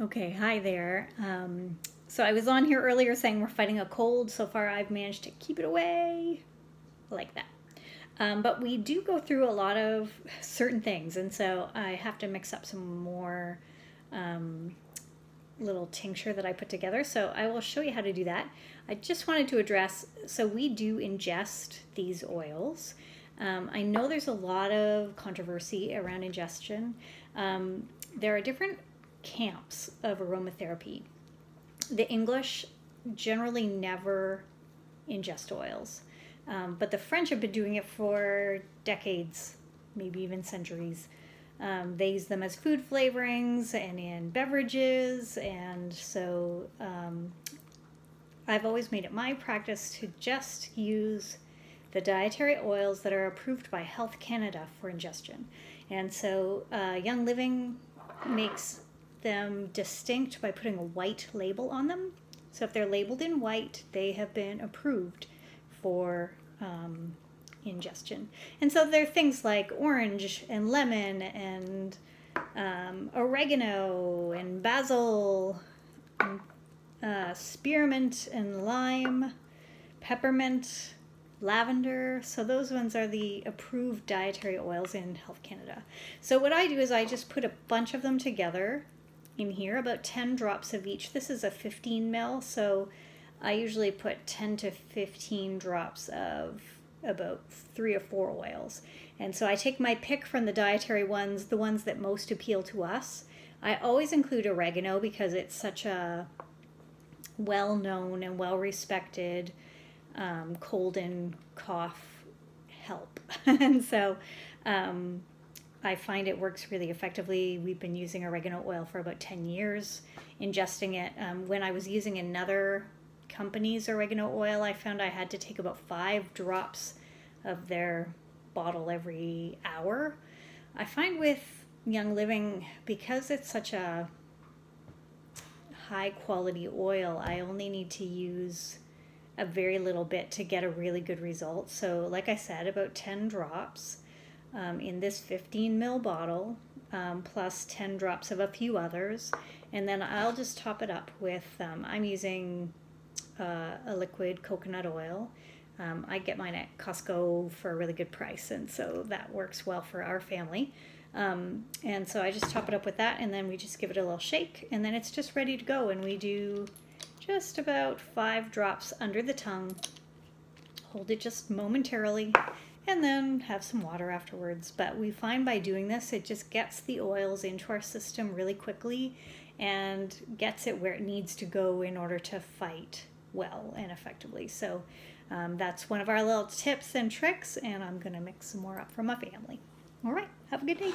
Okay, hi there. Um, so I was on here earlier saying we're fighting a cold. So far, I've managed to keep it away like that. Um, but we do go through a lot of certain things, and so I have to mix up some more um, little tincture that I put together. So I will show you how to do that. I just wanted to address, so we do ingest these oils. Um, I know there's a lot of controversy around ingestion. Um, there are different camps of aromatherapy. The English generally never ingest oils, um, but the French have been doing it for decades, maybe even centuries. Um, they use them as food flavorings and in beverages, and so um, I've always made it my practice to just use the dietary oils that are approved by Health Canada for ingestion. And so uh, Young Living makes them distinct by putting a white label on them. So if they're labeled in white, they have been approved for um, ingestion. And so there are things like orange and lemon and um, oregano and basil, and, uh, spearmint and lime, peppermint, lavender. So those ones are the approved dietary oils in Health Canada. So what I do is I just put a bunch of them together in here, about 10 drops of each. This is a 15 mil, so I usually put 10 to 15 drops of about three or four oils. And so I take my pick from the dietary ones, the ones that most appeal to us. I always include oregano because it's such a well-known and well-respected um, cold and cough help. and so um, I find it works really effectively. We've been using oregano oil for about 10 years, ingesting it. Um, when I was using another company's oregano oil, I found I had to take about five drops of their bottle every hour. I find with Young Living, because it's such a high quality oil, I only need to use a very little bit to get a really good result. So, like I said, about 10 drops um, in this 15 ml bottle, um, plus 10 drops of a few others. And then I'll just top it up with, um, I'm using uh, a liquid coconut oil. Um, I get mine at Costco for a really good price, and so that works well for our family. Um, and so I just top it up with that, and then we just give it a little shake, and then it's just ready to go. And we do just about five drops under the tongue. Hold it just momentarily, and then have some water afterwards. But we find by doing this, it just gets the oils into our system really quickly and gets it where it needs to go in order to fight well and effectively. So um, that's one of our little tips and tricks, and I'm going to mix some more up for my family. All right, have a good day.